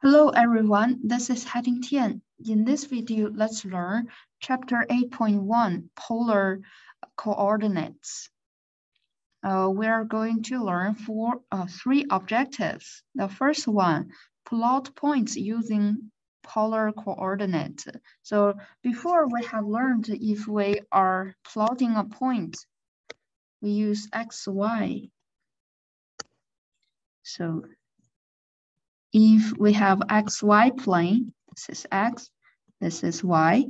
Hello everyone, this is Hating Tian. In this video, let's learn chapter 8.1, polar coordinates. Uh, we are going to learn four, uh, three objectives. The first one, plot points using polar coordinate. So before we have learned if we are plotting a point, we use x, y. So if we have xy plane, this is x, this is y,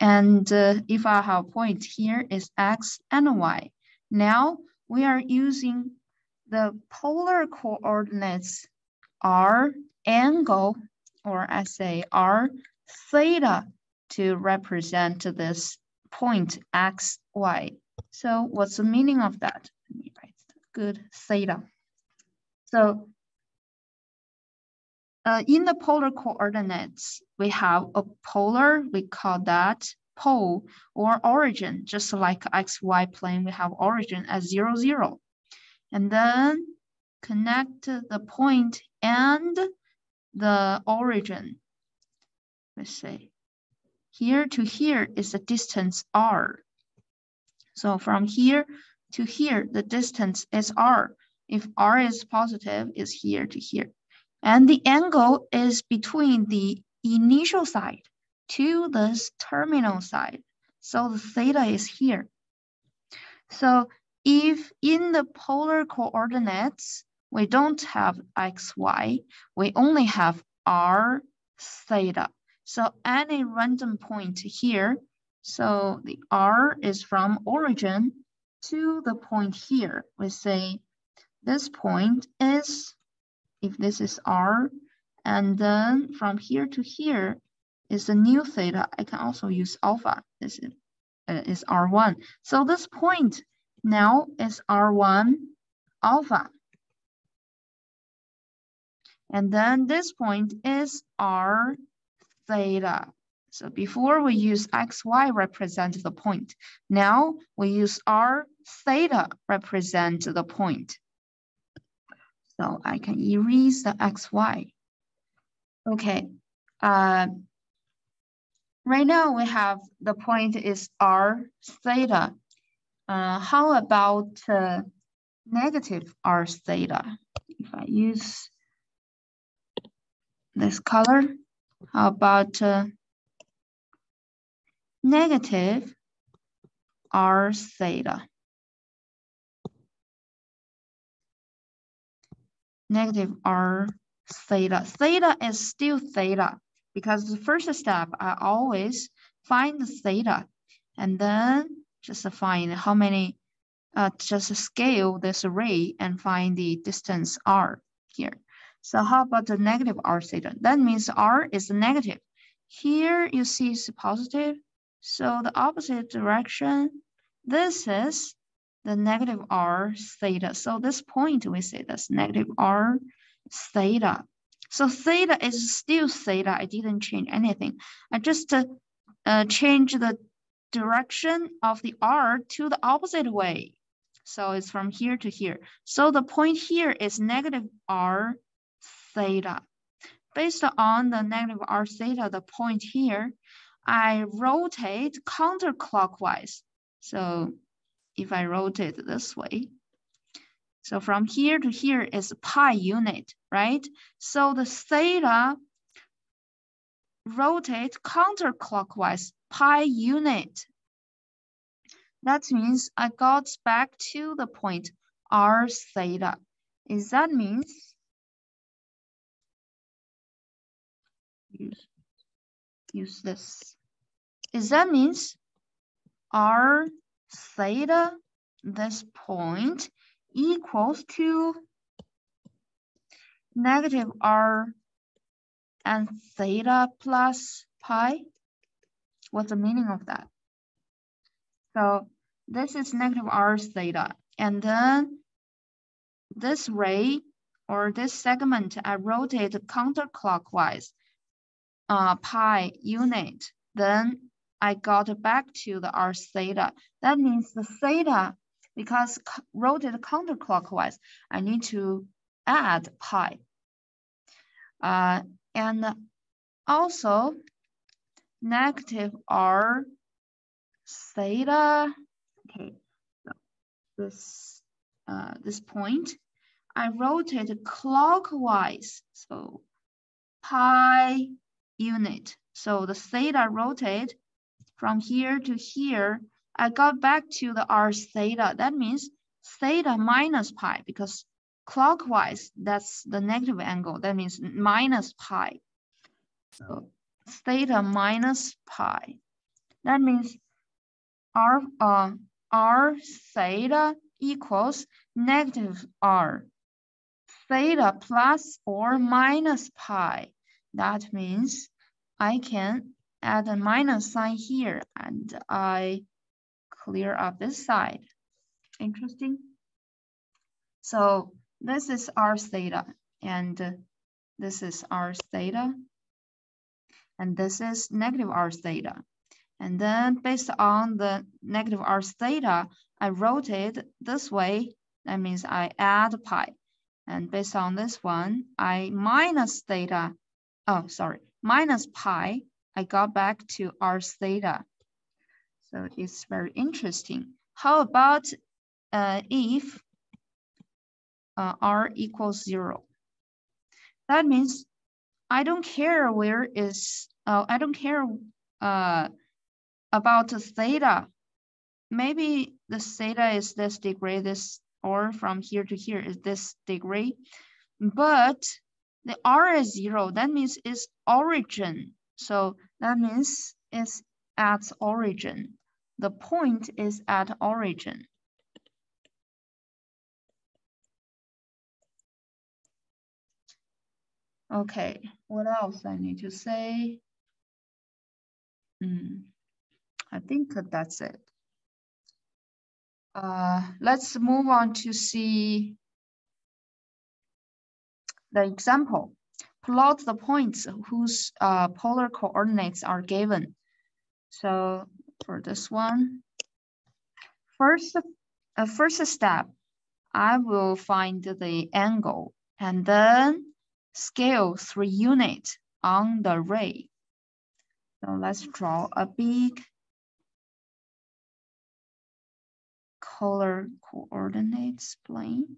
and uh, if I have point here is x and y. Now we are using the polar coordinates r angle, or I say r theta to represent this point x, y. So what's the meaning of that? Let me write good theta. So uh, in the polar coordinates, we have a polar, we call that pole or origin, just like xy plane, we have origin as zero, zero. And then connect the point and the origin. Let's say here to here is the distance r. So from here to here, the distance is r. If r is positive, is here to here. And the angle is between the initial side to this terminal side. So the theta is here. So if in the polar coordinates, we don't have x, y, we only have r theta. So any random point here, so the r is from origin to the point here. We say this point is if this is r, and then from here to here is the new theta, I can also use alpha. This is, uh, is r1. So this point now is r1 alpha. And then this point is r theta. So before we use xy represent the point. Now we use r theta represent the point. So I can erase the xy. Okay. Uh, right now we have the point is r theta. Uh, how about uh, negative r theta? If I use this color, how about uh, negative r theta? Negative r theta. Theta is still theta because the first step, I always find the theta and then just find how many, uh, just scale this array and find the distance r here. So how about the negative r theta? That means r is negative. Here you see it's positive. So the opposite direction, this is the negative r theta. So this point we say that's negative r theta. So theta is still theta. I didn't change anything. I just uh, uh, change the direction of the r to the opposite way. So it's from here to here. So the point here is negative r theta. Based on the negative r theta, the point here, I rotate counterclockwise. So if I rotate this way. So from here to here is pi unit, right? So the theta rotate counterclockwise pi unit. That means I got back to the point r theta. Is that means use, use this. Is that means r theta, this point equals to negative r and theta plus pi. What's the meaning of that? So this is negative r theta. And then this ray or this segment, I rotate counterclockwise uh, pi unit. Then I got back to the r theta. That means the theta, because rotated counterclockwise, I need to add pi. Uh, And also negative r theta, okay, so this, uh, this point, I rotate clockwise, so pi unit. So the theta rotate from here to here, I got back to the r theta. That means theta minus pi because clockwise, that's the negative angle. That means minus pi. So theta minus pi. That means r, uh, r theta equals negative r. Theta plus or minus pi. That means I can add a minus sign here and I clear up this side. Interesting. So this is r theta and this is r theta and this is negative r theta. And then based on the negative r theta, I wrote it this way. That means I add pi. And based on this one, I minus theta. Oh, sorry, minus pi. I got back to r theta. So it's very interesting. How about uh, if uh, r equals zero? That means I don't care where is, uh, I don't care uh, about the theta. Maybe the theta is this degree, this, or from here to here is this degree, but the r is zero, that means it's origin. So that means it's at origin. The point is at origin. Okay, what else I need to say? Hmm, I think that's it. Uh, let's move on to see the example. Plot the points whose uh, polar coordinates are given. So for this one, first, uh, first step, I will find the angle and then scale three units on the ray. So let's draw a big polar coordinates plane.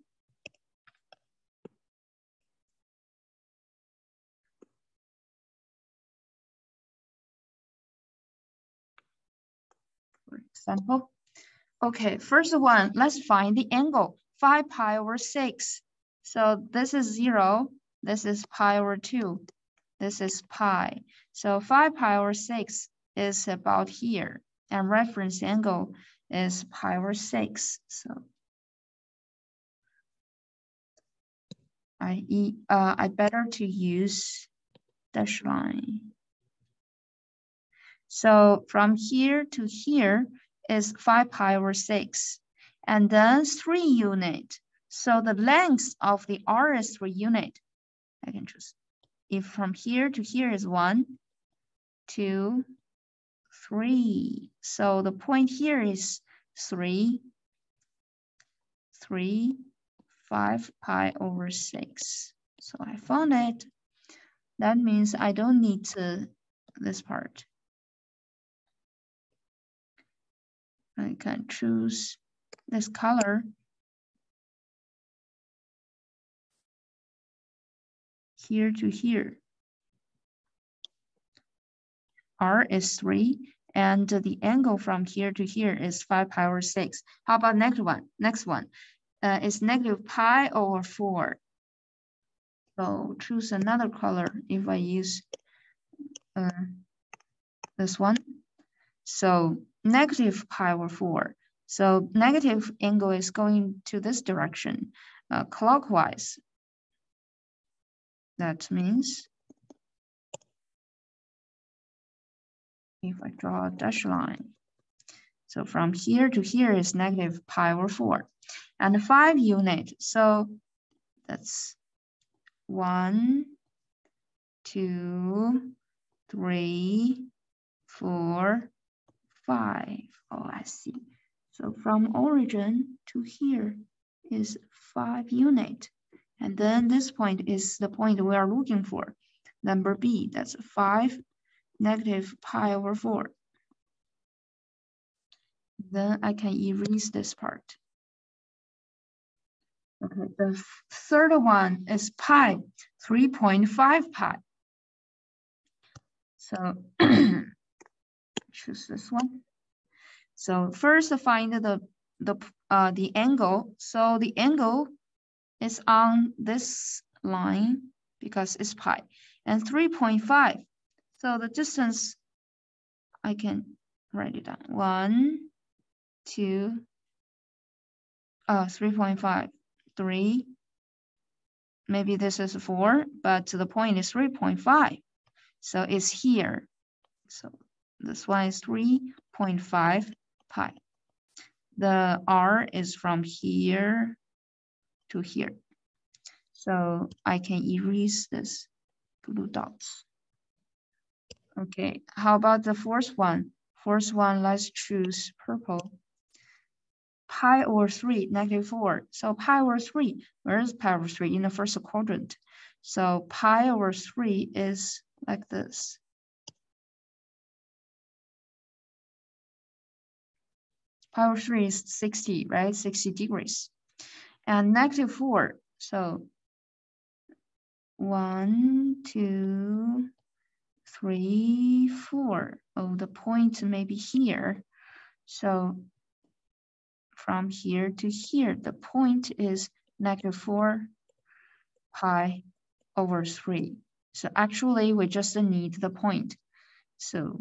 Example. Okay, first one, let's find the angle, 5 pi over 6. So this is 0, this is pi over 2, this is pi. So 5 pi over 6 is about here, and reference angle is pi over 6. So I, uh, I better to use dash line. So from here to here, is 5 pi over 6, and then 3 unit. So the length of the R is 3 unit. I can choose. If from here to here is 1, 2, 3. So the point here is 3, 3, 5 pi over 6. So I found it. That means I don't need to this part. I can choose this color. Here to here. R is three, and the angle from here to here is five pi over six. How about next one? Next one uh, is negative pi over four. So choose another color if I use uh, this one. So negative pi over 4. So negative angle is going to this direction, uh, clockwise. That means if I draw a dash line, so from here to here is negative pi over 4. And 5 unit, so that's one, two, three, four, five. Oh, I see. So from origin to here is five unit. And then this point is the point we are looking for. Number B, that's 5 negative pi over 4. Then I can erase this part. Okay, the third one is pi, 3.5 pi. So choose this one. So first find the the uh, the angle. So the angle is on this line because it's pi and 3.5. So the distance I can write it down. One, two, uh, 3.5, three. Maybe this is four, but the point is 3.5. So it's here. So this one is 3.5 pi. The R is from here to here. So I can erase this blue dots. Okay, how about the fourth one? Fourth one, let's choose purple. Pi over 3, negative 4. So pi over 3, where is pi over 3? In the first quadrant. So pi over 3 is like this. Over 3 is 60, right? 60 degrees. And negative 4, so one, two, three, four. Oh, the point may be here. So from here to here, the point is negative 4 pi over 3. So actually, we just need the point. So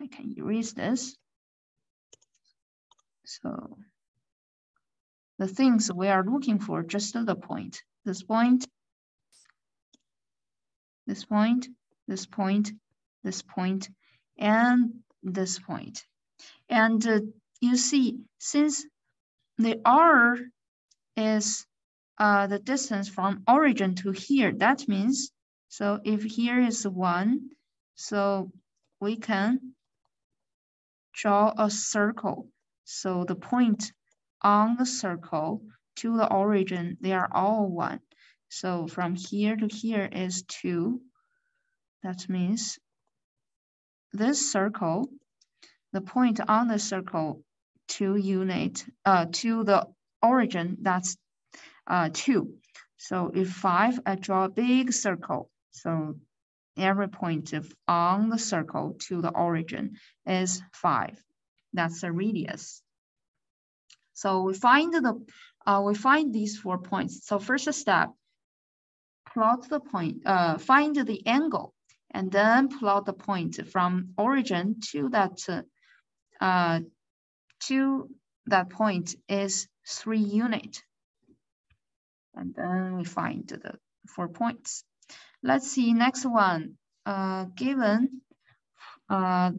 I can erase this. So the things we are looking for, just the point. This point, this point, this point, this point, and this point. And uh, you see, since the R is uh, the distance from origin to here. That means, so if here is one, so we can draw a circle. So the point on the circle to the origin, they are all one. So from here to here is two. That means this circle, the point on the circle to unit, uh, to the origin, that's uh, two. So if five, I draw a big circle. So every point of on the circle to the origin is five. That's the radius. So we find the uh, we find these four points. So first step, plot the point, uh, find the angle, and then plot the point from origin to that uh, to that point is three unit. And then we find the four points. Let's see, next one. Uh, given uh,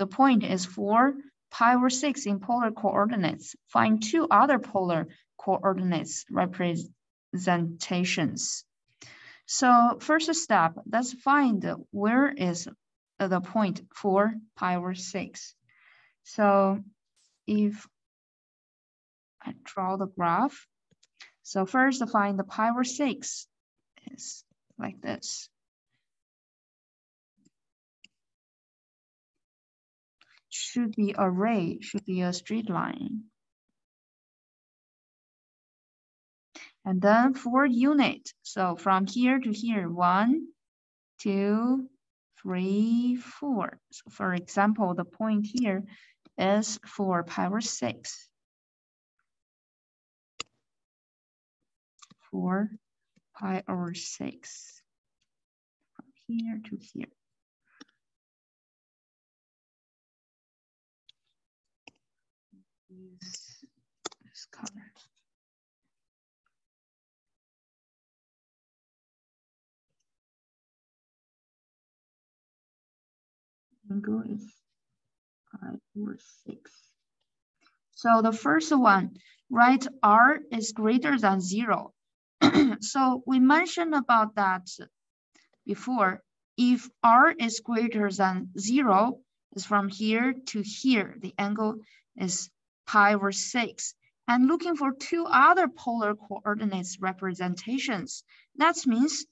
the point is 4 pi over 6 in polar coordinates, find two other polar coordinates representations. So first step, let's find where is the point 4 pi over 6. So if I draw the graph, so first find the pi over 6 is like this. Should be a ray, should be a straight line. And then for unit, so from here to here, one, two, three, four. So for example, the point here is 4 pi over 6. 4 pi over 6 from here to here. Use this color. Angle is over 6. So the first one, right, R is greater than 0 so we mentioned about that before. If r is greater than zero, is from here to here, the angle is pi over six. And looking for two other polar coordinates representations, that means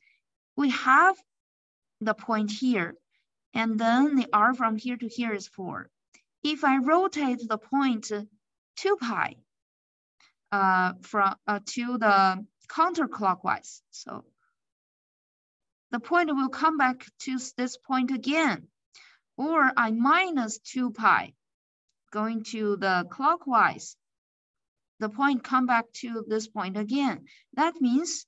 we have the point here, and then the r from here to here is 4. If I rotate the point 2 pi uh, from uh, to the counterclockwise, so the point will come back to this point again, or I minus 2 pi going to the clockwise, the point come back to this point again. That means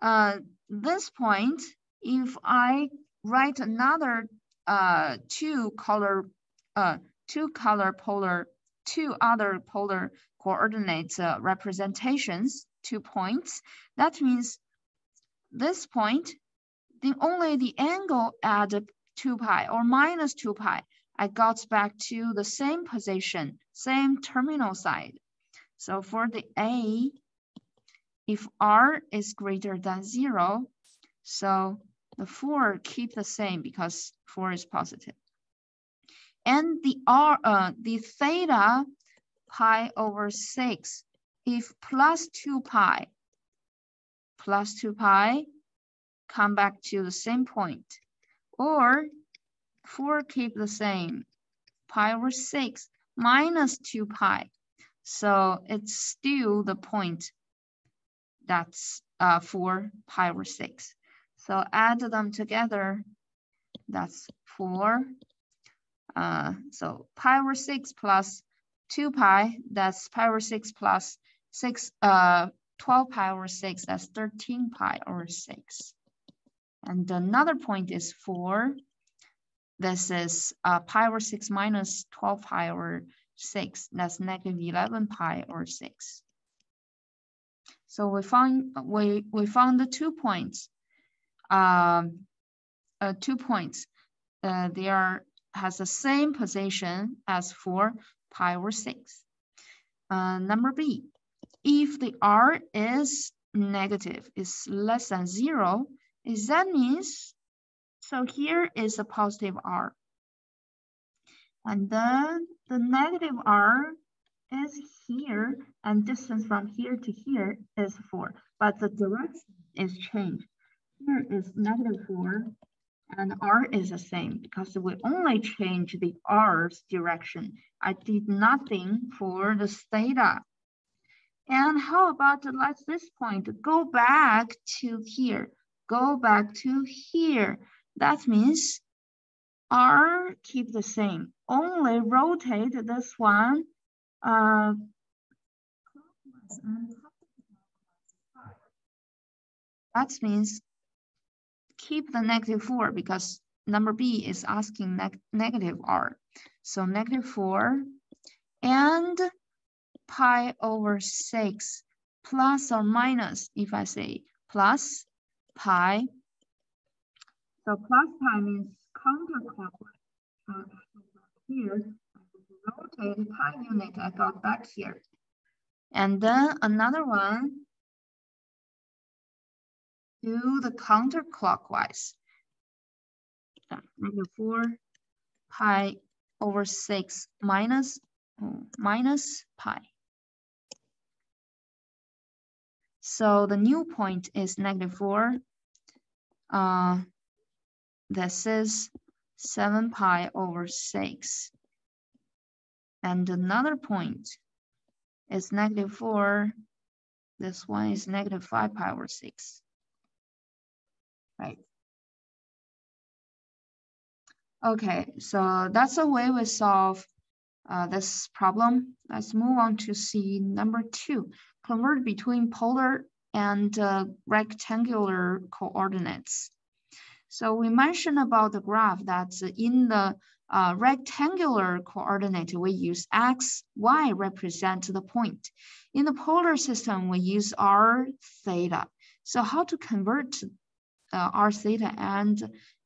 uh, this point, if I write another uh, two color, uh, two color polar, two other polar coordinate uh, representations, two points, that means this point, the only the angle at 2 pi or minus 2 pi, I got back to the same position, same terminal side. So for the A, if R is greater than zero, so the four keep the same because four is positive. And the R, uh, the theta pi over six, if plus two pi, plus two pi, come back to the same point. Or four keep the same, pi over six minus two pi. So it's still the point that's uh, 4 pi over 6. So add them together, that's 4. Uh, so pi over 6 plus 2 pi, that's pi over 6 plus 6, uh, 12 pi over 6, that's 13 pi over 6. And another point is 4. This is uh, pi over 6 minus 12 pi over 6. That's negative 11 pi over 6. So we found we we found the two points. Um, uh, two points. Uh, they are has the same position as for pi over 6. Uh, number B, if the R is negative, is less than 0, is that means, so here is a positive R. And then the negative R is here and distance from here to here is 4, but the direction is changed. Here is negative 4 and R is the same because we only change the R's direction. I did nothing for the theta. And how about let's this point, go back to here, go back to here. That means R keep the same, only rotate this one uh, that means keep the negative 4 because number B is asking neg negative R. So negative 4 and pi over 6 plus or minus, if I say plus pi. So plus time is counterclockwise. So here, rotate pi unit, I got back here. And then another one, do the counterclockwise. Negative 4 pi over 6 minus, minus pi. So the new point is negative 4. Uh, this is 7 pi over 6. And another point is negative 4. This one is negative 5 pi over 6. Right. Okay, so that's the way we solve uh, this problem. Let's move on to see number two. Convert between polar and uh, rectangular coordinates. So we mentioned about the graph that in the uh, rectangular coordinate, we use x, y represent the point. In the polar system, we use r theta. So how to convert uh, r theta and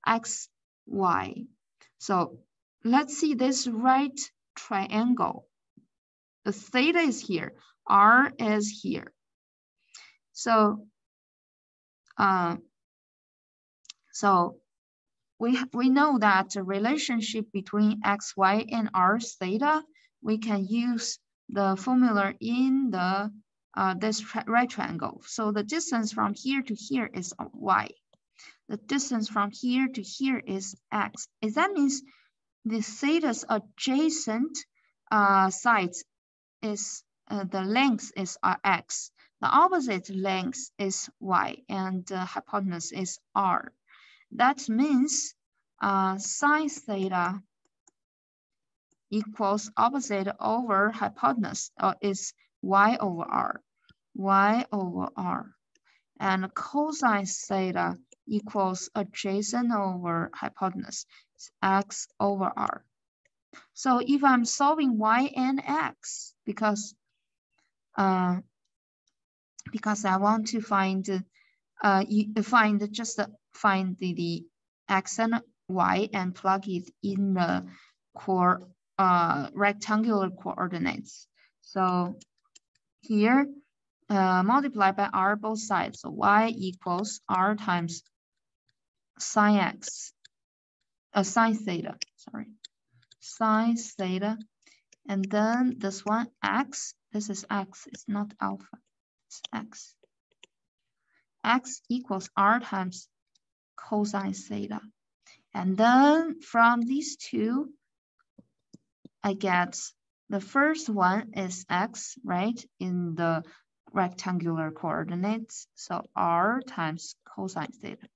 x, y? So let's see this right triangle. The theta is here, r is here. So, uh, so we, we know that the relationship between x, y, and r theta, we can use the formula in the uh, this right triangle. So the distance from here to here is y. The distance from here to here is x. Is that means the theta's adjacent uh, sides is uh, the length is uh, x. The opposite length is y and the hypotenuse is r. That means uh, sine theta equals opposite over hypotenuse or is y over r, y over r. And cosine theta equals adjacent over hypotenuse, x over r. So if I'm solving y and x, because uh, because I want to find uh, find just find the, the x and y and plug it in the core uh, rectangular coordinates. So here, uh, multiply by r both sides. So y equals r times sine x, uh, sine theta, sorry, sine theta. And then this one, x, this is x, it's not alpha, it's x. x equals r times cosine theta. And then from these two, I get the first one is x, right, in the rectangular coordinates. So r times cosine theta.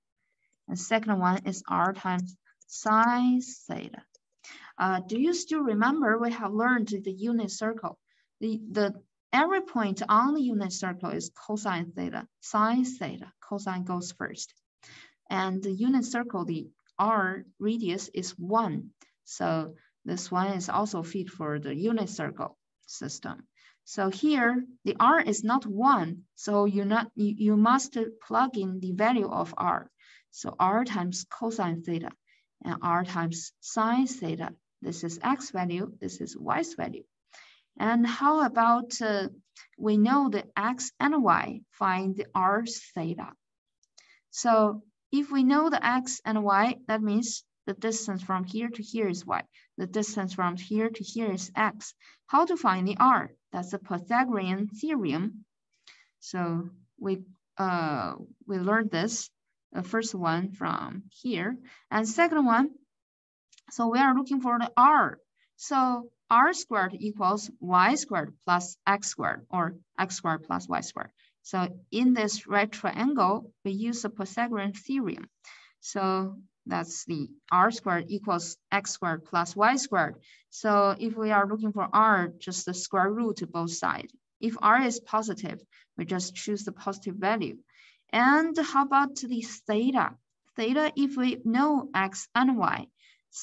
And second one is r times sine theta. Uh, do you still remember we have learned the unit circle? The, the every point on the unit circle is cosine theta, sine theta, cosine goes first. And the unit circle, the r radius is one. So this one is also fit for the unit circle system. So here, the R is not one, so you not you, you must plug in the value of R. So R times cosine theta and R times sine theta. This is X value, this is Y's value. And how about uh, we know the X and Y, find the R theta. So if we know the X and Y, that means the distance from here to here is y. The distance from here to here is x. How to find the r? That's the Pythagorean theorem. So we uh, we learned this, the first one from here. And second one, so we are looking for the r. So r squared equals y squared plus x squared or x squared plus y squared. So in this right triangle, we use the Pythagorean theorem. So that's the r squared equals x squared plus y squared. So if we are looking for r, just the square root to both sides. If r is positive, we just choose the positive value. And how about the theta? Theta, if we know x and y,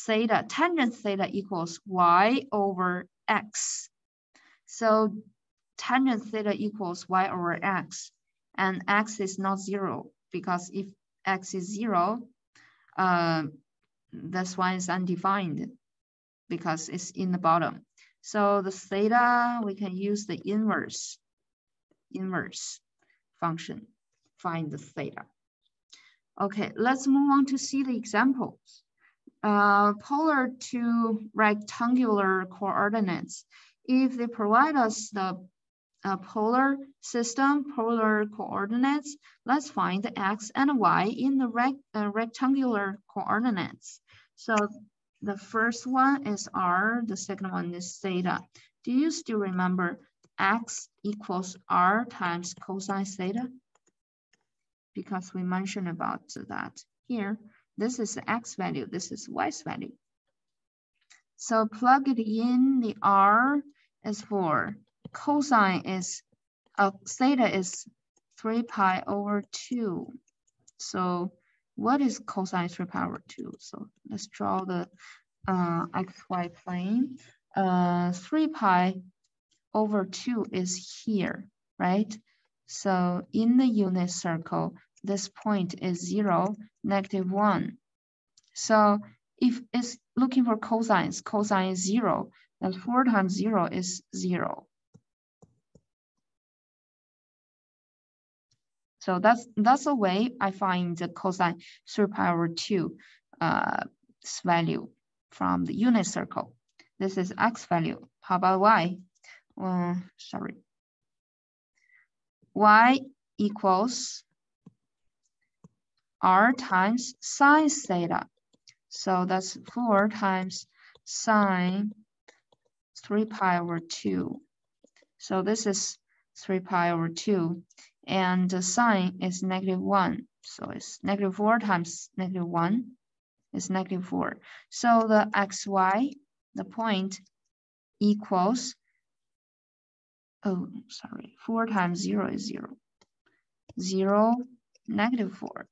theta, tangent theta equals y over x. So tangent theta equals y over x. And x is not zero because if x is zero, uh, this one is undefined because it's in the bottom. So the theta, we can use the inverse, inverse function, find the theta. Okay, let's move on to see the examples. Uh, polar to rectangular coordinates. If they provide us the a polar system, polar coordinates, let's find the x and y in the rect uh, rectangular coordinates. So the first one is r, the second one is theta. Do you still remember x equals r times cosine theta? Because we mentioned about that here. This is the x value, this is y's value. So plug it in, the r is 4 cosine is, uh, theta is 3 pi over 2. So what is cosine 3 pi over 2? So let's draw the uh, xy plane. Uh, 3 pi over 2 is here, right? So in the unit circle, this point is 0, negative 1. So if it's looking for cosines, cosine is 0, then 4 times 0 is 0. So that's that's a way I find the cosine 3 pi over 2 uh, value from the unit circle. This is x value. How about y? Uh, sorry. y equals r times sine theta. So that's 4 times sine 3 pi over 2. So this is 3 pi over 2. And the sine is negative 1. So it's negative 4 times negative 1 is negative 4. So the xy, the point, equals, oh, sorry, 4 times 0 is 0. 0, negative 4.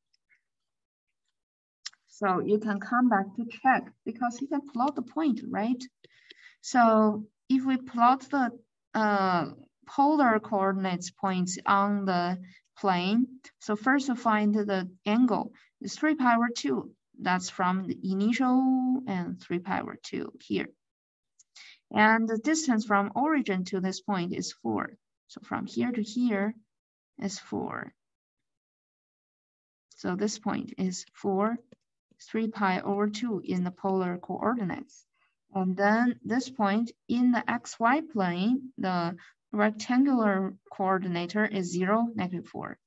So you can come back to check because you can plot the point, right? So if we plot the uh, polar coordinates points on the plane, so first to find the angle is 3 pi over 2. That's from the initial and 3 pi over 2 here. And the distance from origin to this point is 4. So from here to here is 4. So this point is 4 3 pi over 2 in the polar coordinates. And then this point in the xy plane, the rectangular coordinator is 0, negative 4.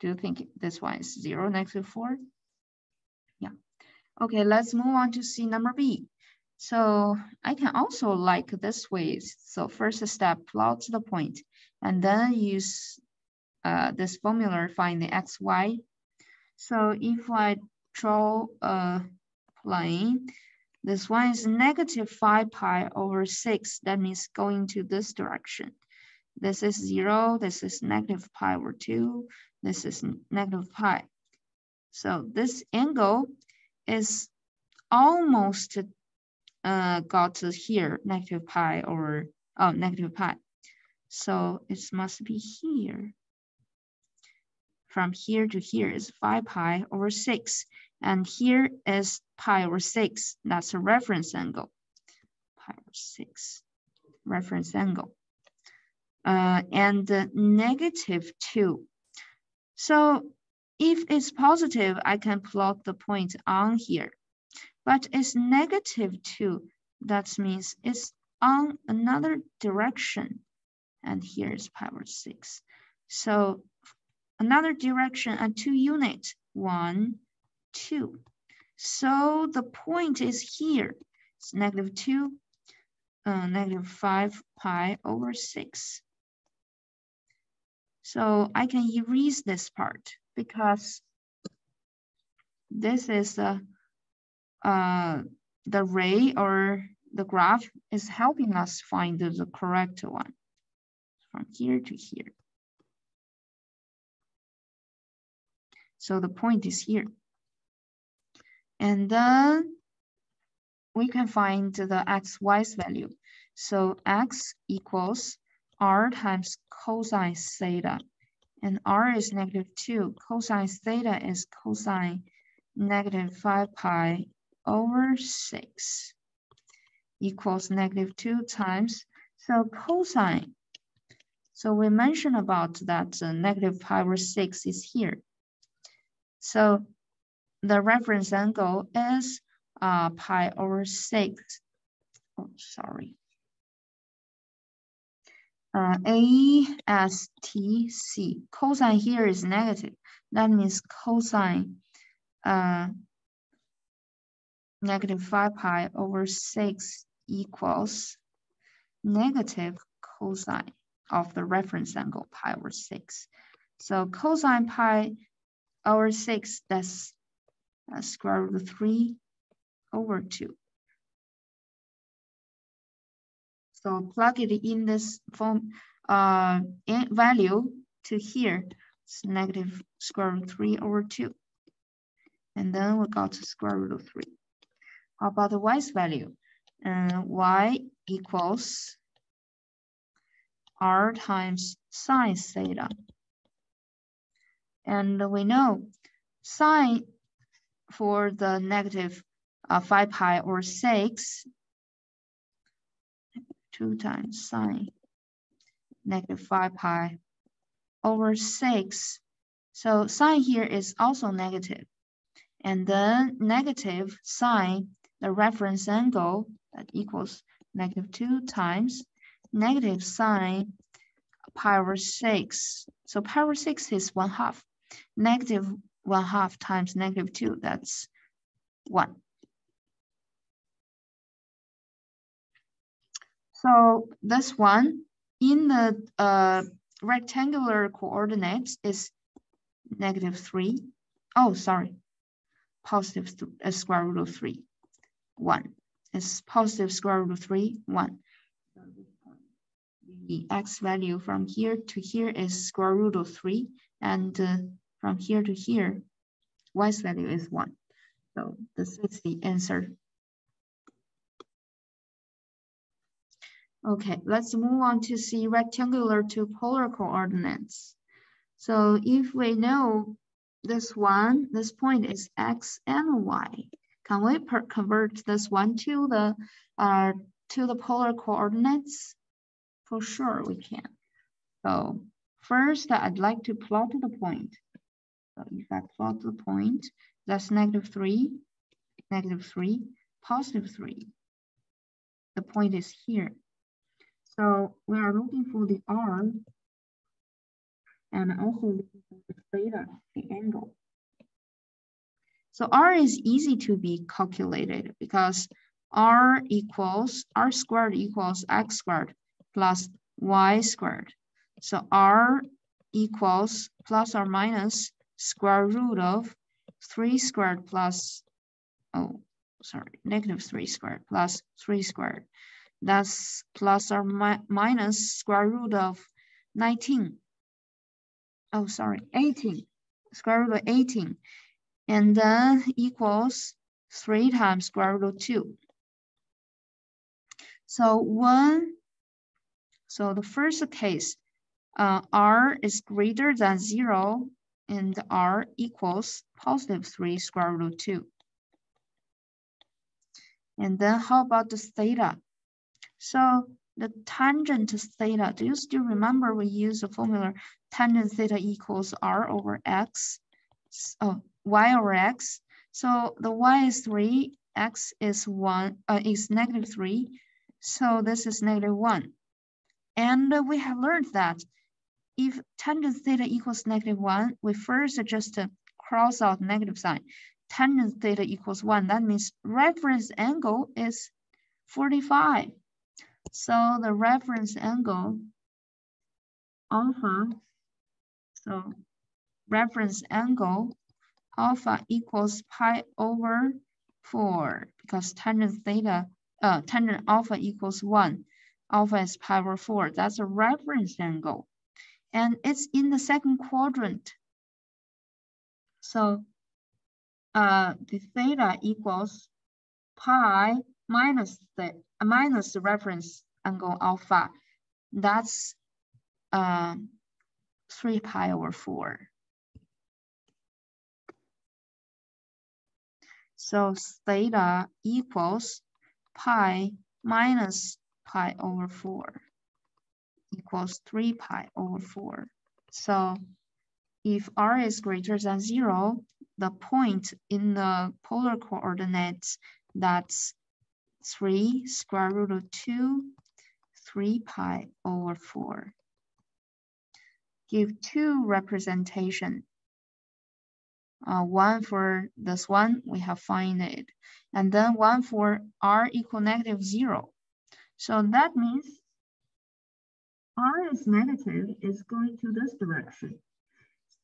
Do you think this one is 0, negative 4? Yeah. Okay, let's move on to see number B. So I can also like this way. So first step, plot the point, and then use uh, this formula, find the xy. So if I draw a plane. This one is negative 5 pi over 6. That means going to this direction. This is 0. This is negative pi over 2. This is negative pi. So this angle is almost uh, got to here, negative pi over, oh, negative pi. So it must be here from here to here is 5 pi over 6. And here is pi over 6. That's a reference angle. Pi over 6, reference angle. Uh, and negative 2. So if it's positive, I can plot the point on here. But it's negative 2. That means it's on another direction. And here's pi over 6. So another direction and two units, one, two. So the point is here, it's negative two, uh, negative five pi over six. So I can erase this part because this is the, uh, the ray or the graph is helping us find the correct one from here to here. So the point is here. And then we can find the xy's value. So x equals r times cosine theta. And r is negative 2. Cosine theta is cosine negative 5 pi over 6 equals negative 2 times. So cosine. So we mentioned about that uh, negative pi over 6 is here. So the reference angle is uh, pi over 6. Oh, sorry. Uh, ASTC. Cosine here is negative. That means cosine uh, negative 5 pi over 6 equals negative cosine of the reference angle pi over 6. So cosine pi over 6, that's uh, square root of 3 over 2. So plug it in this form uh, value to here. It's negative square root 3 over 2. And then we got square root of 3. How about the y's value? Uh, y equals r times sine theta. And we know sine for the negative uh, 5 pi or 6, 2 times sine negative 5 pi over 6. So sine here is also negative. And then negative sine, the reference angle that equals negative 2 times negative sine pi over 6. So pi over 6 is 1 half negative 1 half times negative 2, that's 1. So this one in the uh, rectangular coordinates is negative 3. Oh, sorry, positive uh, square root of 3, 1. It's positive square root of 3, 1. The x value from here to here is square root of 3, and uh, from here to here, y's value is 1. So this is the answer Okay, let's move on to see rectangular to polar coordinates. So if we know this one, this point is x and y, can we convert this one to the uh, to the polar coordinates? For sure we can. So first I'd like to plot the point. So if I plot the point, that's negative three, negative three, positive three. The point is here. So we are looking for the R and also looking for the theta, the angle. So R is easy to be calculated because R equals, R squared equals X squared plus Y squared. So R equals plus or minus square root of 3 squared plus, oh, sorry, negative 3 squared plus 3 squared that's plus or mi minus square root of 19. Oh, sorry, 18, square root of 18. And then equals 3 times square root of 2. So one, so the first case, uh, r is greater than 0 and r equals positive 3 square root of 2. And then how about the theta? So the tangent theta, do you still remember we use the formula tangent theta equals r over x, oh, y over x. So the y is three, x is one, uh, is negative three. So this is negative one. And we have learned that if tangent theta equals negative one, we first just cross out negative sign. Tangent theta equals one, that means reference angle is 45. So the reference angle alpha, so reference angle alpha equals pi over 4 because tangent theta, uh, tangent alpha equals 1. Alpha is pi over 4. That's a reference angle. And it's in the second quadrant. So uh, the theta equals pi minus the minus the reference angle alpha. That's uh, 3 pi over 4. So theta equals pi minus pi over 4 equals 3 pi over 4. So if r is greater than 0, the point in the polar coordinates that's 3 square root of 2, 3 pi over 4. Give two representation. Uh, one for this one, we have find it. And then one for r equal negative 0. So that means r is negative is going to this direction.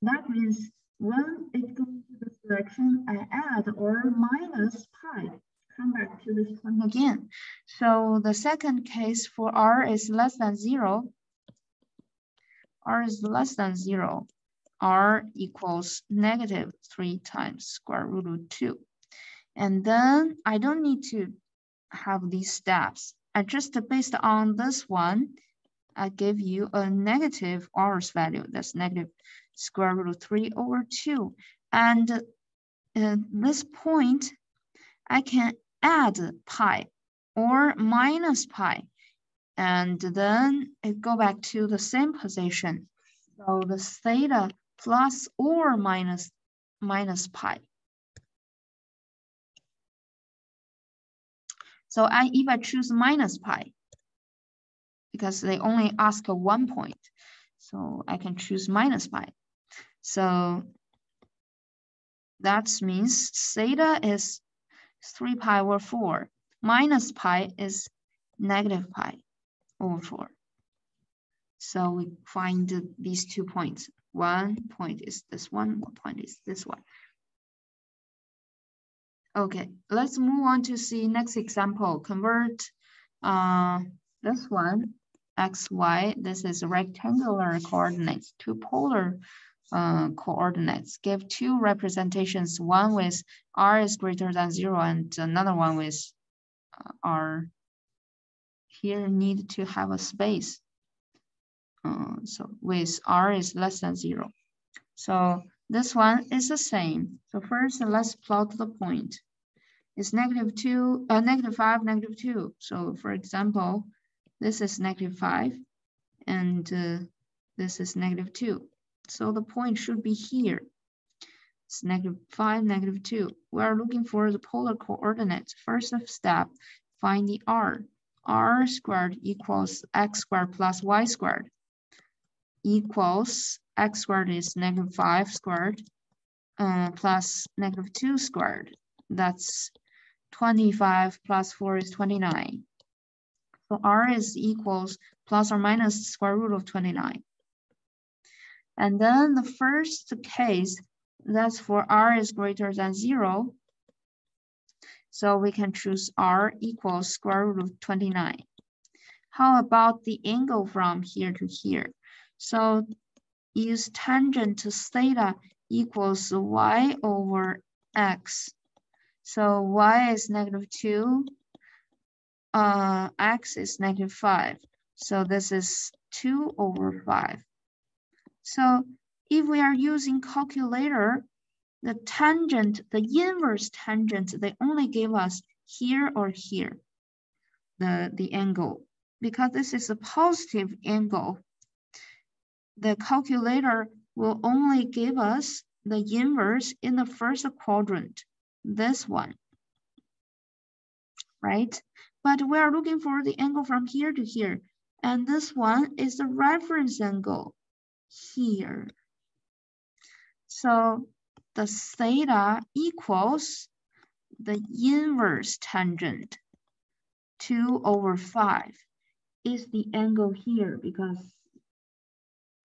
That means when it goes to this direction, I add or minus pi back to this point again. So the second case for r is less than zero, r is less than zero, r equals negative three times square root of two. And then I don't need to have these steps. I just based on this one, I give you a negative r's value. That's negative square root of three over two. And uh, this point, I can add pi or minus pi. And then it go back to the same position. So the theta plus or minus minus pi. So I if I choose minus pi, because they only ask one point, so I can choose minus pi. So That means theta is 3 pi over 4 minus pi is negative pi over 4. So we find these two points. One point is this one, one point is this one. Okay, let's move on to see next example. Convert uh, this one, x, y, this is rectangular coordinates to polar uh, coordinates. Give two representations, one with r is greater than zero and another one with uh, r. Here need to have a space. Uh, so with r is less than zero. So this one is the same. So first, let's plot the point. It's negative two, uh, negative five, negative two. So for example, this is negative five, and uh, this is negative two. So the point should be here. It's negative five, negative two. We are looking for the polar coordinates. First step, find the r. r squared equals x squared plus y squared equals x squared is negative 5 squared uh, plus negative 2 squared. That's 25 plus 4 is 29. So r is equals plus or minus square root of 29. And then the first case, that's for r is greater than 0. So we can choose r equals square root of 29. How about the angle from here to here? So use tangent to theta equals y over x. So y is negative 2, uh, x is negative 5. So this is 2 over 5. So if we are using calculator, the tangent, the inverse tangent, they only give us here or here, the, the angle. Because this is a positive angle, the calculator will only give us the inverse in the first quadrant, this one, right? But we are looking for the angle from here to here. And this one is the reference angle here. So the theta equals the inverse tangent 2 over 5 is the angle here because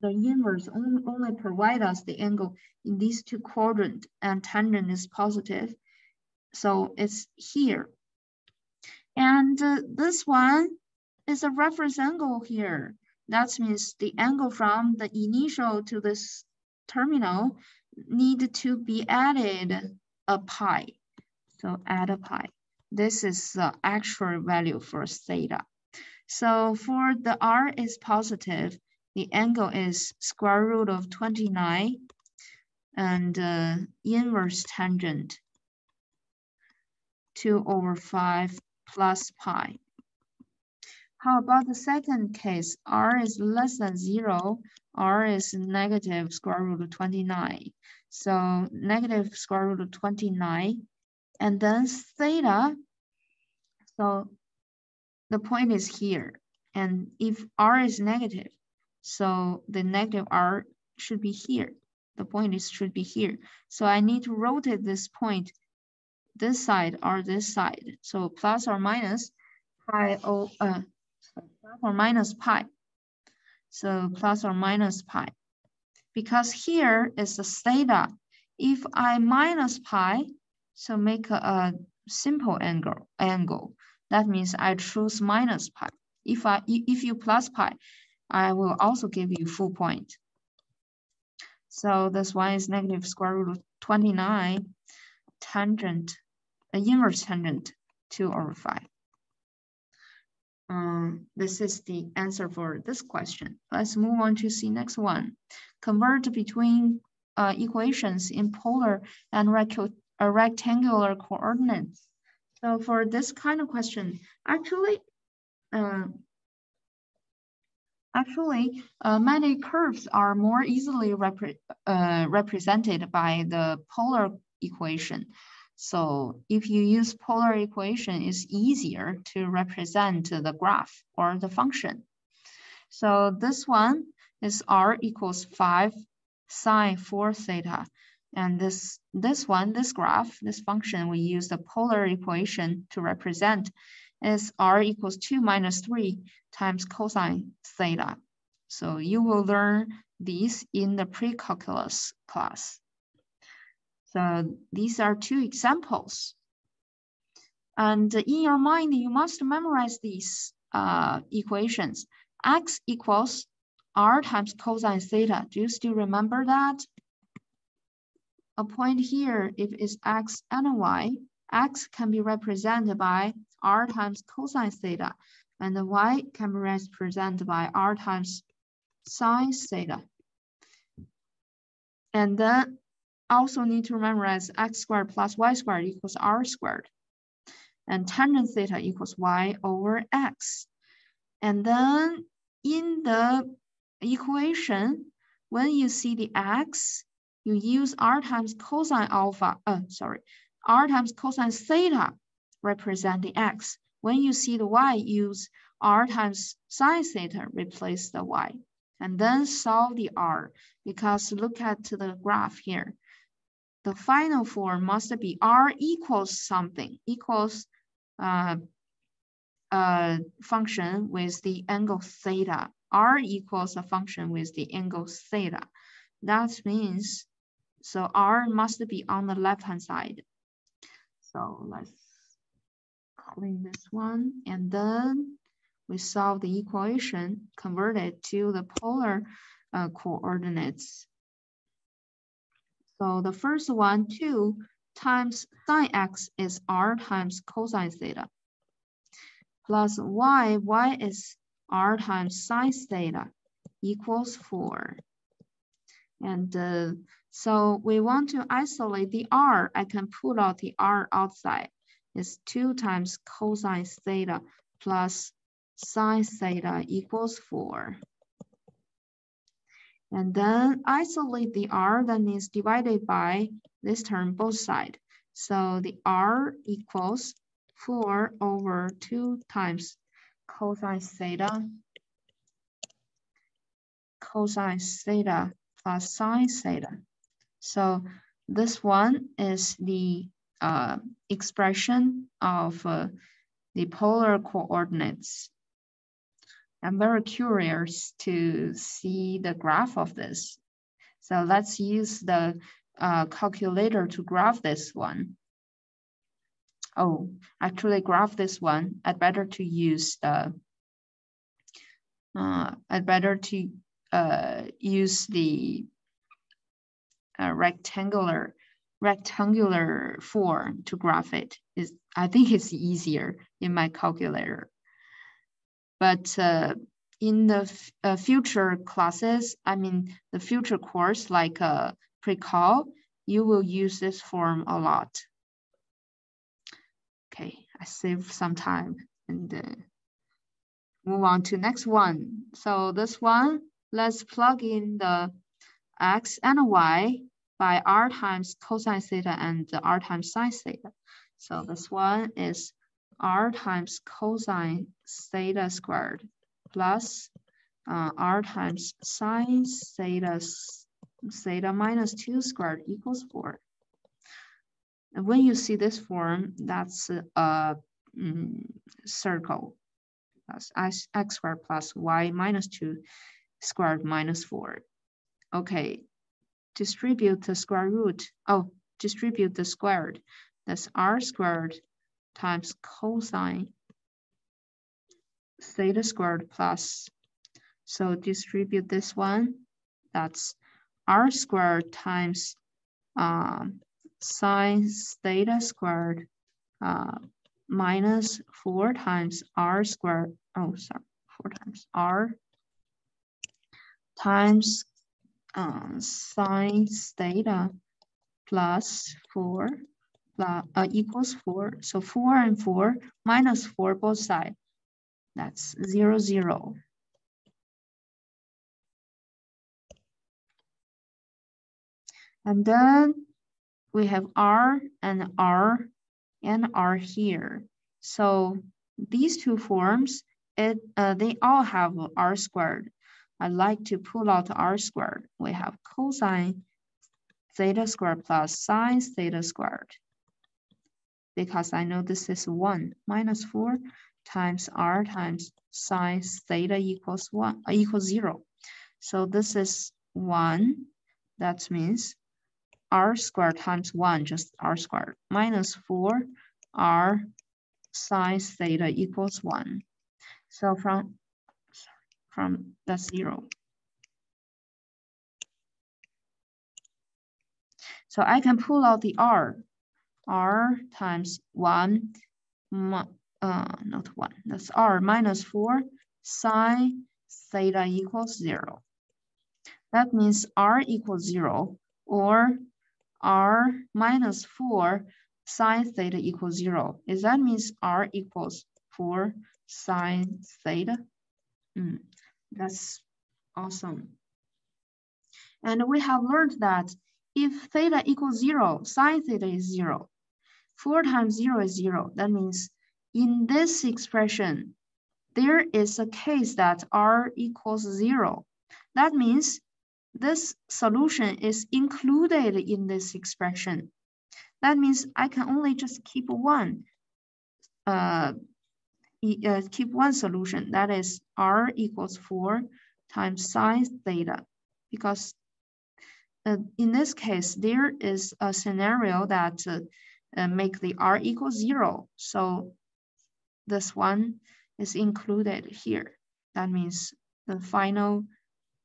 the inverse only, only provide us the angle in these two quadrant and tangent is positive. So it's here. And uh, this one is a reference angle here. That means the angle from the initial to this terminal need to be added a pi. So add a pi. This is the actual value for theta. So for the r is positive, the angle is square root of 29 and uh, inverse tangent 2 over 5 plus pi. How about the second case? r is less than 0, r is negative square root of 29. So negative square root of 29, and then theta, so the point is here. And if r is negative, so the negative r should be here. The point is should be here. So I need to rotate this point this side or this side. So plus or minus pi o uh plus or minus pi. So plus or minus pi. Because here is the theta. If I minus pi, so make a, a simple angle angle. That means I choose minus pi. If I if you plus pi, I will also give you full point. So this one is negative square root of 29 tangent, the inverse tangent 2 over 5. Um, this is the answer for this question. Let's move on to see next one. Convert between uh, equations in polar and uh, rectangular coordinates. So for this kind of question, actually, uh, Actually, uh, many curves are more easily repre uh, represented by the polar equation. So if you use polar equation, it's easier to represent the graph or the function. So this one is r equals 5 sine 4 theta. And this, this one, this graph, this function, we use the polar equation to represent is r equals 2 minus 3 times cosine theta. So you will learn these in the pre-calculus class. So these are two examples. And in your mind, you must memorize these uh, equations. x equals r times cosine theta. Do you still remember that? A point here, if it's x and y, x can be represented by r times cosine theta, and the y can be represented by r times sine theta. And then also need to memorize x squared plus y squared equals r squared. And tangent theta equals y over x. And then in the equation, when you see the x, you use r times cosine alpha, uh, sorry, r times cosine theta represent the x. When you see the y, use r times sine theta replace the y. And then solve the r, because look at the graph here. The final form must be r equals something, equals uh, a function with the angle theta. r equals a function with the angle theta. That means, so r must be on the left-hand side. So let's clean this one. And then we solve the equation, convert it to the polar uh, coordinates. So the first one, 2 times sine x is r times cosine theta. Plus y, y is r times sine theta equals 4. And uh, so we want to isolate the r. I can pull out the r outside. It's 2 times cosine theta plus sine theta equals 4. And then isolate the r, that means divided by this term both sides. So the r equals 4 over 2 times cosine theta cosine theta plus sine theta. So this one is the uh, expression of uh, the polar coordinates. I'm very curious to see the graph of this. So let's use the uh, calculator to graph this one. Oh, actually graph this one. I'd better to use the, uh, I'd better to uh, use the uh, rectangular rectangular form to graph it. Is I think it's easier in my calculator. But uh, in the uh, future classes, I mean the future course like uh, pre-cal, you will use this form a lot. Okay, I save some time and uh, move on to next one. So this one, let's plug in the x and y by r times cosine theta and r times sine theta. So this one is r times cosine theta squared plus uh, r times sine theta, theta minus 2 squared equals 4. And when you see this form, that's a mm, circle. That's x, x squared plus y minus 2 squared minus 4. Okay, distribute the square root, oh, distribute the squared. That's r squared times cosine theta squared plus, so distribute this one, that's r squared times um, sine theta squared uh, minus four times r squared, oh, sorry, four times r times uh, sine theta plus 4 plus, uh, equals 4. So 4 and 4 minus 4 both sides. That's 0, 0. And then we have R and R and R here. So these two forms, it uh, they all have R squared. I like to pull out R squared. We have cosine theta squared plus sine theta squared. Because I know this is 1 minus 4 times r times sine theta equals 1 uh, equals 0. So this is 1. That means r squared times 1, just r squared, minus 4 r sine theta equals 1. So from, from that's 0. So I can pull out the r. r times 1, uh, not 1, that's r minus 4 sine theta equals 0. That means r equals 0 or r minus 4 sine theta equals 0. Is that means r equals 4 sine theta? Mm, that's awesome. And we have learned that if theta equals zero, sine theta is zero. Four times zero is zero. That means in this expression, there is a case that r equals zero. That means this solution is included in this expression. That means I can only just keep one, uh, uh, keep one solution. That is r equals four times sine theta because uh, in this case, there is a scenario that uh, make the r equal zero. So this one is included here. That means the final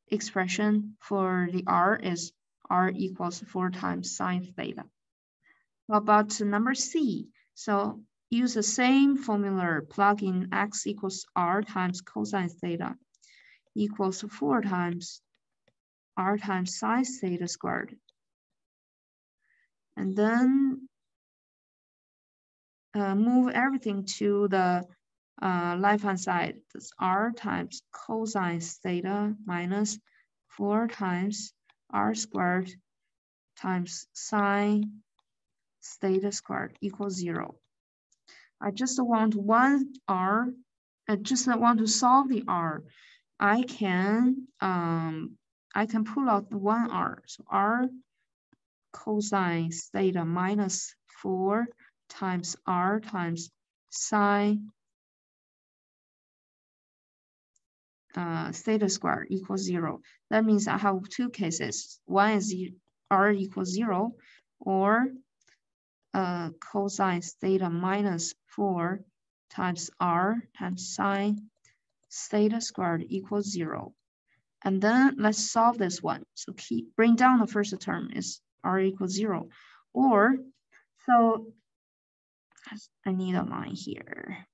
expression for the r is r equals four times sine theta. About number C, so use the same formula, plug in x equals r times cosine theta equals four times r times sine theta squared. And then uh, move everything to the uh, left-hand side. That's r times cosine theta minus 4 times r squared times sine theta squared equals 0. I just want one r, I just want to solve the r. I can um, I can pull out one r. So r cosine theta minus 4 times r times sine uh, theta squared equals 0. That means I have two cases. One is r equals 0 or uh, cosine theta minus 4 times r times sine theta squared equals 0. And then let's solve this one. So keep bring down the first term is r equals zero. Or, so I need a line here.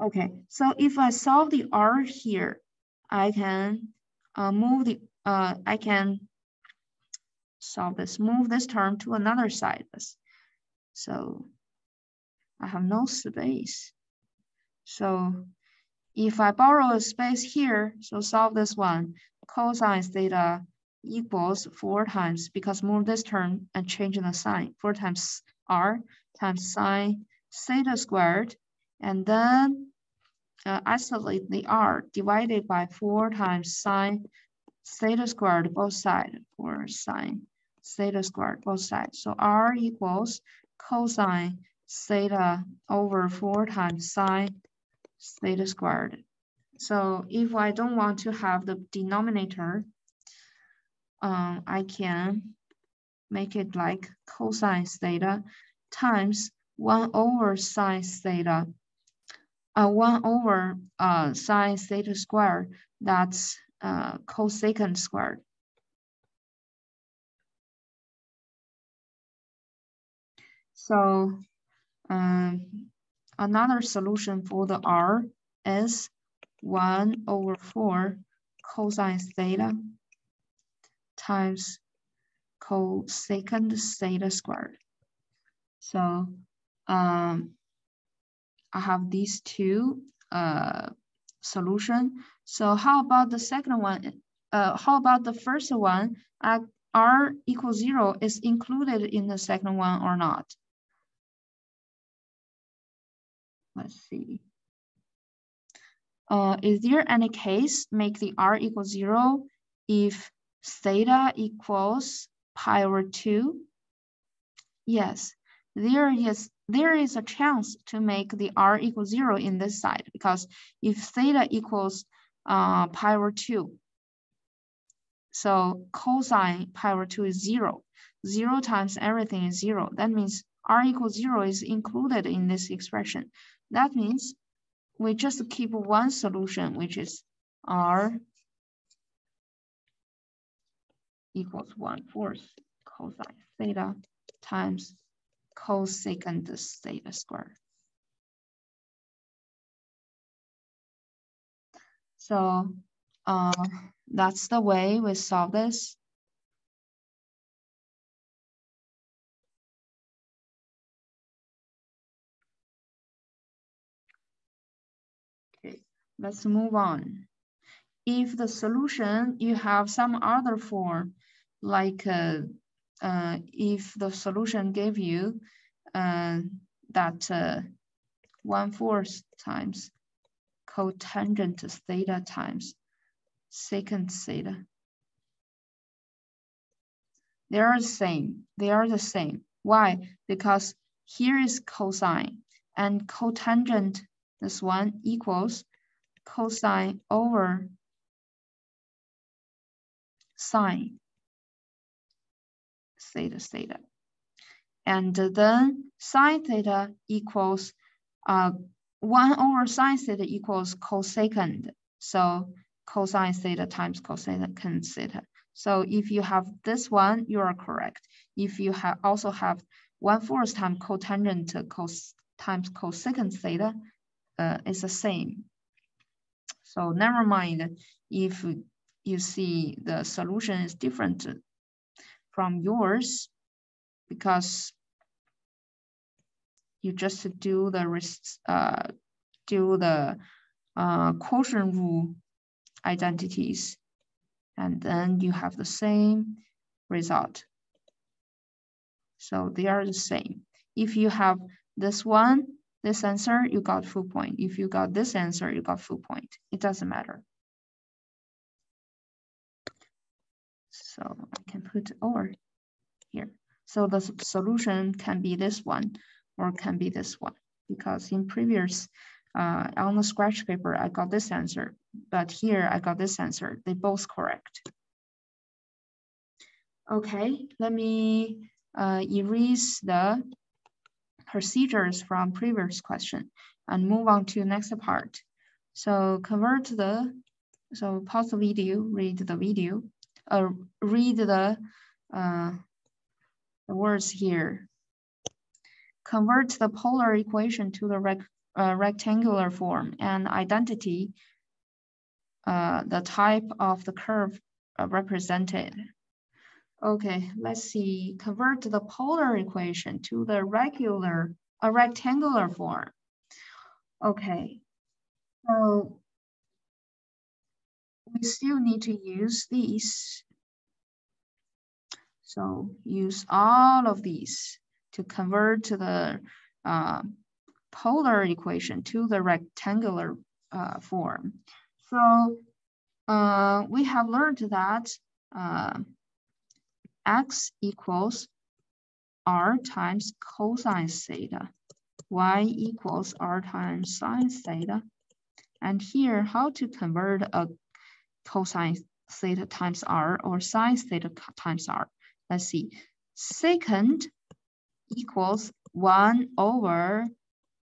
Okay, so if I solve the r here, I can uh, move the, uh, I can solve this, move this term to another side. So I have no space. So if I borrow a space here, so solve this one, cosine theta equals four times, because move this term and change the sign, four times r times sine theta squared, and then uh, isolate the r divided by four times sine theta squared both sides, or sine theta squared both sides. So r equals cosine theta over four times sine theta squared. So if I don't want to have the denominator, um, I can make it like cosine theta times 1 over sine theta, uh, 1 over uh, sine theta squared, that's uh, cosecant squared. So um, Another solution for the R is 1 over 4 cosine theta times cosecant theta squared. So um, I have these two uh, solution. So how about the second one? Uh, how about the first one? Uh, R equals zero is included in the second one or not? Let's see. Uh, is there any case make the r equals zero if theta equals pi over 2? Yes, there is there is a chance to make the r equal 0 in this side because if theta equals uh, pi over 2, so cosine pi over 2 is 0. 0 times everything is 0. That means r equals 0 is included in this expression. That means we just keep one solution, which is r equals one fourth cosine theta times cosecant theta squared. So uh, that's the way we solve this. Okay, let's move on. If the solution, you have some other form, like uh, uh, if the solution gave you uh, that uh, one fourth times cotangent theta times secant theta. They are the same. They are the same. Why? Because here is cosine and cotangent, this one equals cosine over sine theta theta. And then sine theta equals uh, 1 over sine theta equals cosecant. So cosine theta times cosecant theta. So if you have this one, you are correct. If you have also have 1 fourth times cotangent cos times cosecant theta, uh, it's the same. So never mind if you see the solution is different from yours because you just do the uh, do the uh, quotient rule identities and then you have the same result. So they are the same. If you have this one, this answer, you got full point. If you got this answer, you got full point. It doesn't matter. So I can put or here. So the solution can be this one or can be this one because in previous uh, on the scratch paper, I got this answer, but here I got this answer. They both correct. Okay, let me uh, erase the procedures from previous question and move on to next part. So convert the, so pause the video, read the video, uh, read the, uh, words here. Convert the polar equation to the rec uh, rectangular form and identity uh, the type of the curve uh, represented. Okay, let's see. Convert the polar equation to the regular, a rectangular form. Okay, so we still need to use these. So use all of these to convert to the uh, polar equation to the rectangular uh, form. So uh, we have learned that uh, x equals r times cosine theta, y equals r times sine theta. And here, how to convert a cosine theta times r or sine theta times r. Let's see. Secant equals 1 over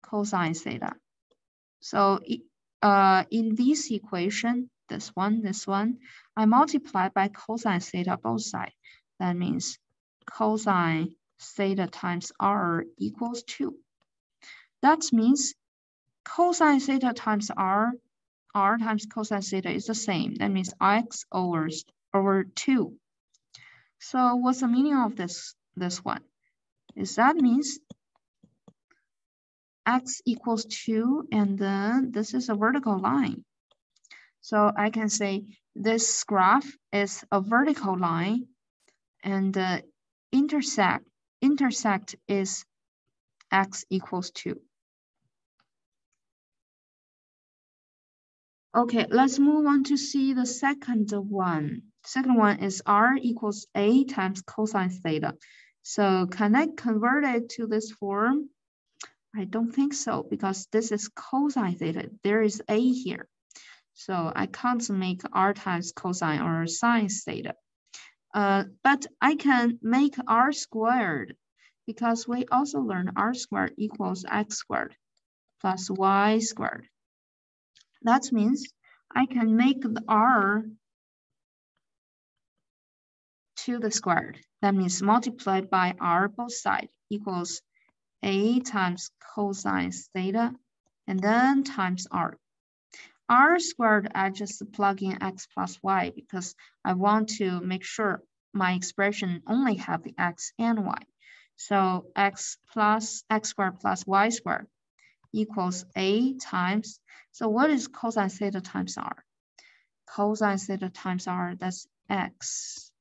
cosine theta. So uh, in this equation, this one, this one, I multiply by cosine theta both sides. That means cosine theta times r equals 2. That means cosine theta times r, r times cosine theta is the same. That means x over, over 2. So what's the meaning of this, this one? Is that means x equals 2, and then this is a vertical line. So I can say this graph is a vertical line, and the intersect, intersect is x equals 2. Okay, let's move on to see the second one. Second one is r equals a times cosine theta. So can I convert it to this form? I don't think so because this is cosine theta. There is a here. So I can't make r times cosine or sine theta. Uh, but I can make r squared because we also learned r squared equals x squared plus y squared. That means I can make the r to the squared. That means multiplied by r both sides equals a times cosine theta and then times r. r squared, I just plug in x plus y because I want to make sure my expression only have the x and y. So x plus x squared plus y squared equals a times, so what is cosine theta times r? Cosine theta times r, that's x.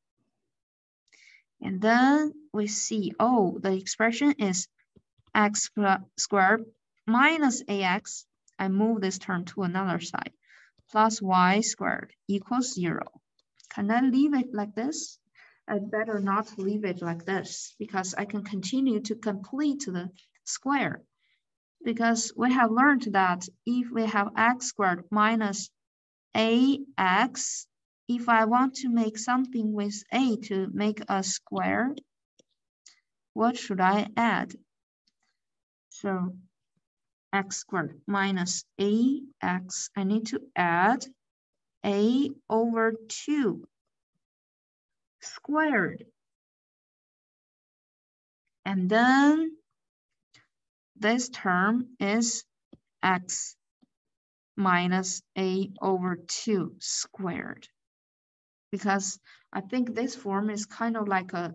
And then we see, oh, the expression is x squared minus ax. I move this term to another side, plus y squared equals zero. Can I leave it like this? I'd better not leave it like this because I can continue to complete the square. Because we have learned that if we have x squared minus ax, if I want to make something with a to make a square, what should I add? So x squared minus ax, I need to add a over 2 squared. And then this term is x minus a over 2 squared. Because I think this form is kind of like a,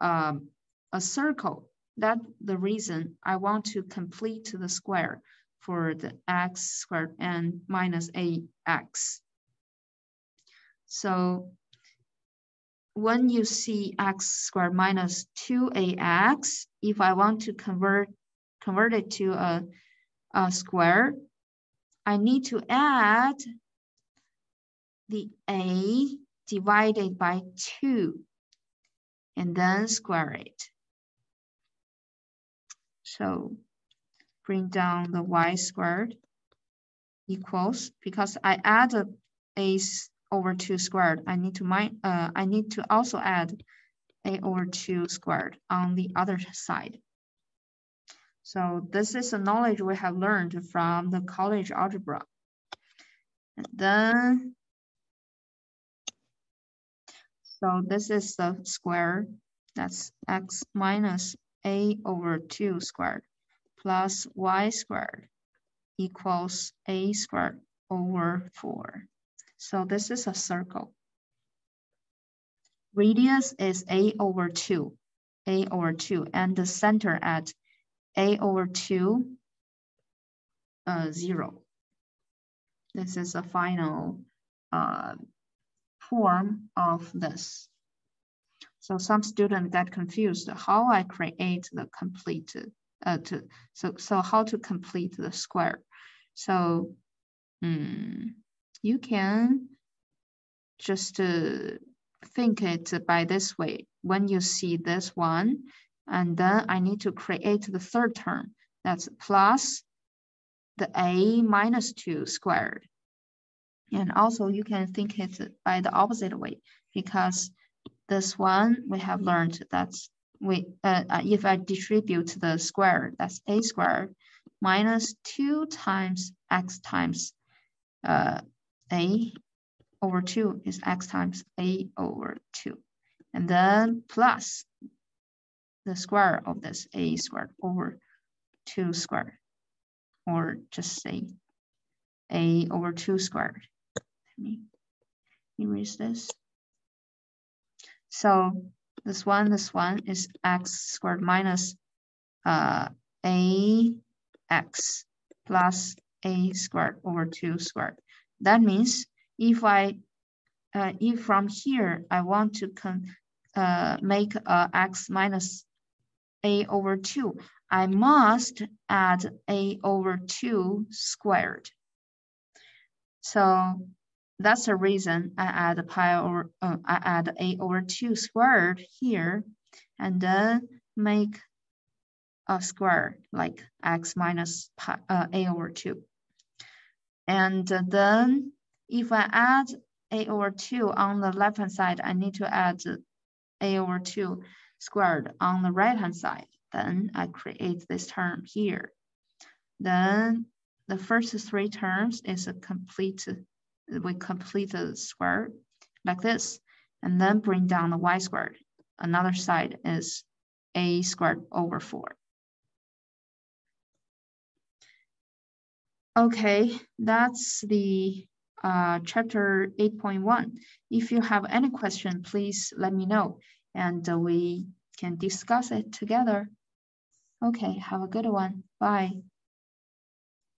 um, a circle. That's the reason I want to complete the square for the x squared and minus ax. So when you see x squared minus 2ax, if I want to convert, convert it to a, a square, I need to add the a divided by 2 and then square it. So bring down the y squared equals, because I add a, a over 2 squared, I need to mind, uh, I need to also add a over 2 squared on the other side. So this is the knowledge we have learned from the college algebra. And then, so this is the square, that's x minus a over 2 squared plus y squared equals a squared over 4. So this is a circle. Radius is a over 2, a over 2, and the center at a over 2, uh, 0. This is a final uh, form of this. So some students get confused how I create the complete, uh, to, so, so how to complete the square. So, um, you can just uh, think it by this way. When you see this one, and then I need to create the third term. That's plus the a minus 2 squared. And also you can think it by the opposite way because this one we have learned that's we uh if I distribute the square, that's a squared minus 2 times x times uh, a over 2 is x times a over 2. And then plus the square of this a squared over 2 squared. Or just say a over 2 squared. Let me erase this. So this one, this one is x squared minus uh, a x plus a squared over 2 squared. That means if I, uh, if from here, I want to con, uh, make a x minus a over 2, I must add a over 2 squared. So that's the reason I add pi over, uh, I add a over two squared here, and then make a square like x minus pi, uh, a over two. And then if I add a over two on the left hand side, I need to add a over two squared on the right hand side. Then I create this term here. Then the first three terms is a complete, we complete the square like this, and then bring down the y squared. Another side is a squared over four. Okay, that's the uh, chapter 8.1. If you have any question, please let me know and uh, we can discuss it together. Okay, have a good one. Bye.